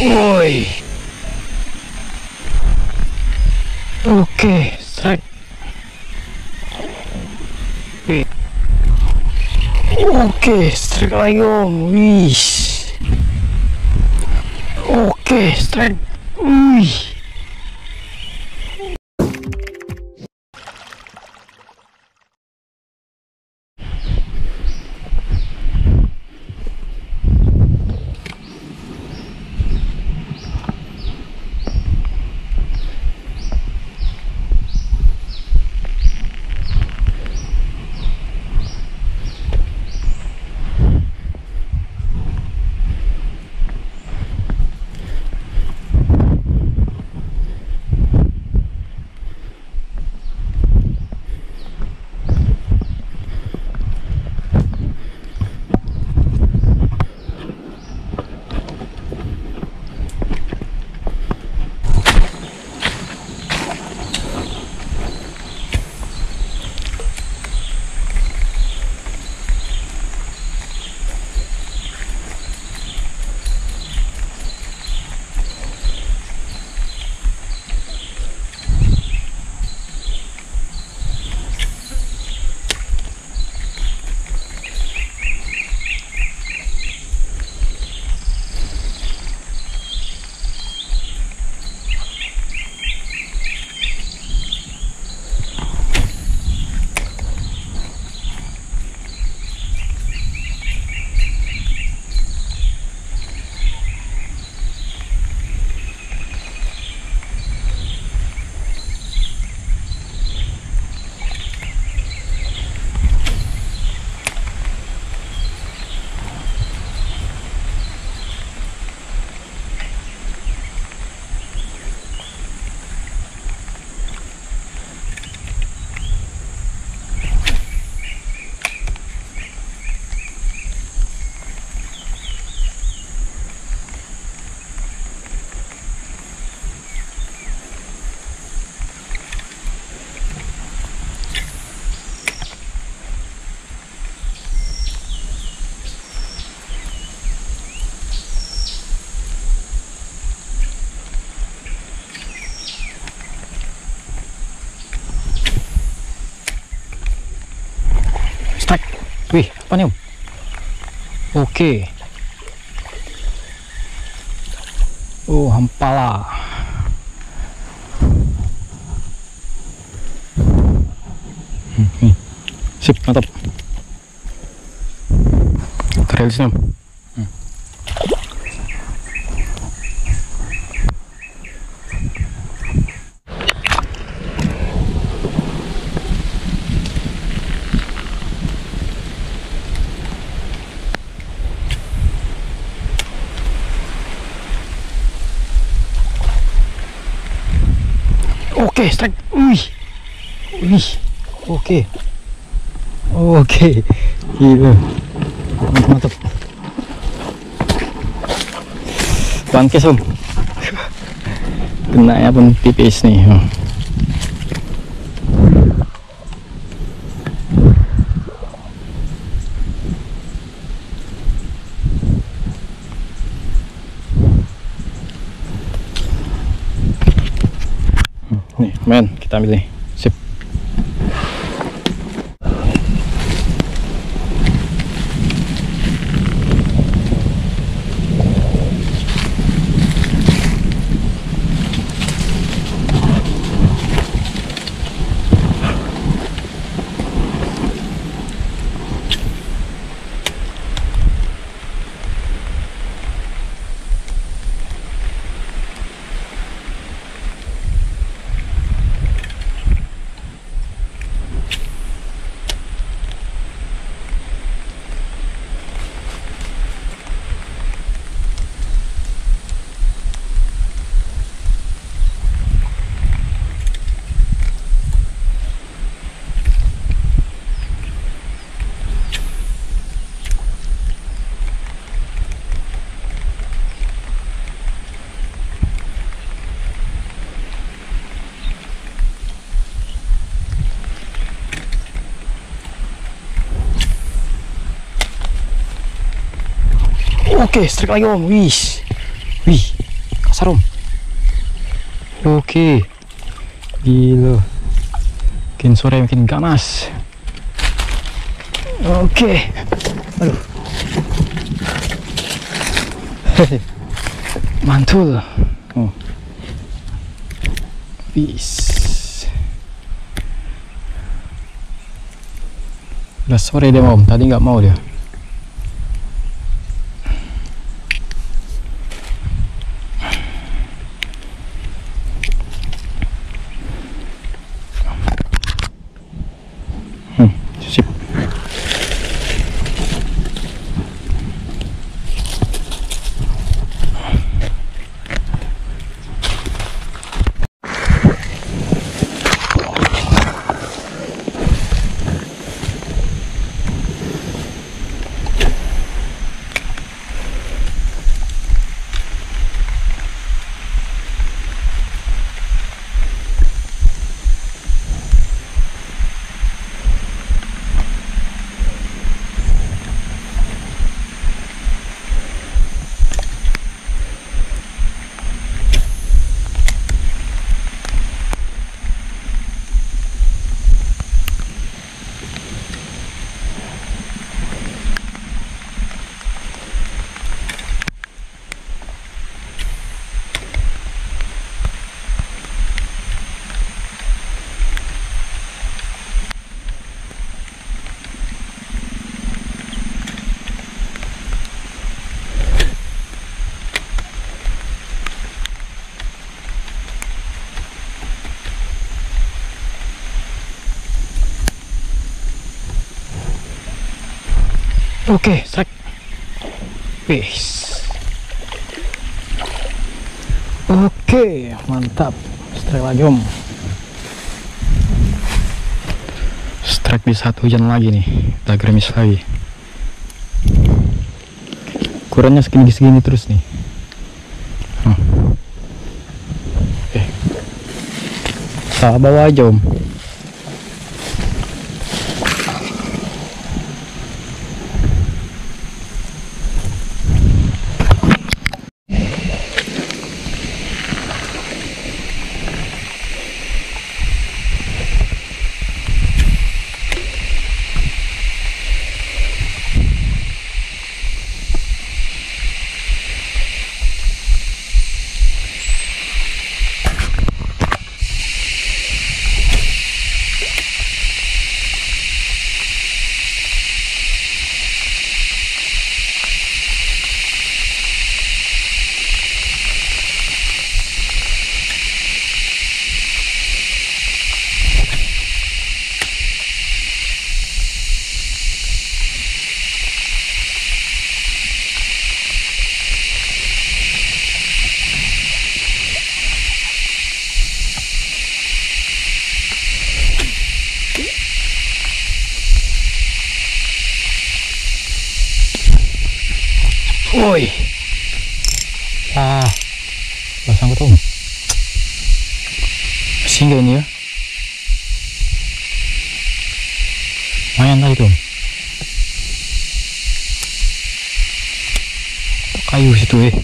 Woi. Oke, strike. Oke. Oke, strike lagi om. Wih. Oke, strike. Wih. Wih, apa nih om? Oke. Oh, hampala. Hmm, nih. Sip, mantap. Om. Hmm. Oke, strike. Wih. Wih. Oke. Oke. Gila. Mantap, mantap. Bangkis, Om. Kena ya pun tipis nih. Oh. Nih, men, kita ambil nih. Oke, strike lagi om. Wih. Wih. basah om oke gila. Makin sore makin ganas. Oke aduh. Mantul. Oh. bis udah sore dia mau tadi nggak mau dia Hmm, sip. Oke, strike. Peace. Oke, mantap. Strike lagi om. Strike di saat hujan lagi nih. Udah gerimis lagi. Kurangnya segini-segini terus nih. Hmm. Oke. Kita bawa aja om. Woi. Ah. Masih enggak ini ya? Lumayan tadi tuh. Kayu situ eh.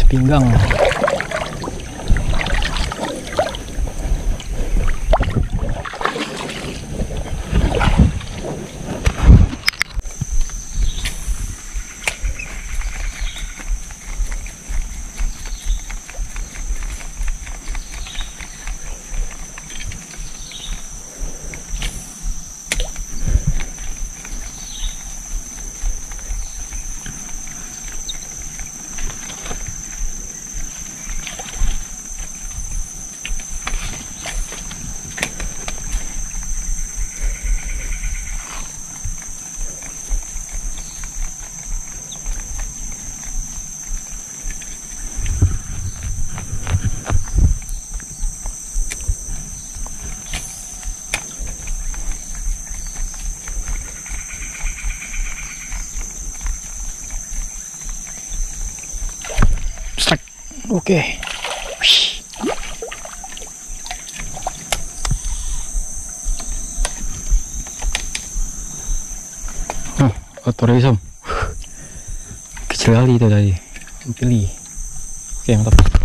Sepinggang. Oke. Wih. Oh, otorism. Kecil kali itu tadi. Pilih. Oke, mantap.